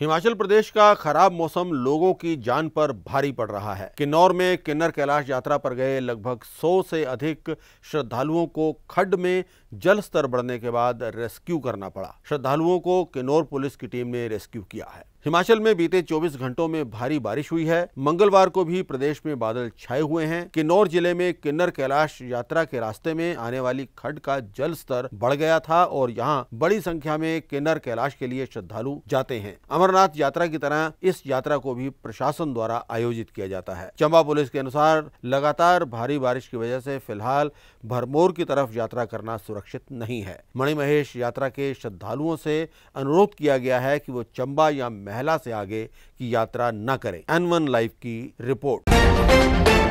हिमाचल प्रदेश का खराब मौसम लोगों की जान पर भारी पड़ रहा है। किन्नौर में किन्नर कैलाश यात्रा पर गए लगभग 100 से अधिक श्रद्धालुओं को खड्ड में जल स्तर बढ़ने के बाद रेस्क्यू करना पड़ा। श्रद्धालुओं को किन्नौर पुलिस की टीम ने रेस्क्यू किया है। हिमाचल में बीते 24 घंटों में भारी बारिश हुई है। मंगलवार को भी प्रदेश में बादल छाए हुए हैं। किन्नौर ज़िले में किन्नर कैलाश यात्रा के रास्ते में आने वाली खड्ड का जल स्तर बढ़ गया था और यहाँ बड़ी संख्या में किन्नर कैलाश के लिए श्रद्धालु जाते हैं। अमरनाथ यात्रा की तरह इस यात्रा को भी प्रशासन द्वारा आयोजित किया जाता है। चंबा पुलिस के अनुसार लगातार भारी बारिश की वजह से फ़िलहाल भरमौर की तरफ़ यात्रा करना सुरक्षित नहीं है। मणिमहेश यात्रा के श्रद्धालुओं से अनुरोध किया गया है कि वो चंबा या महला से आगे की यात्रा न करें। एन वन लाइव की रिपोर्ट।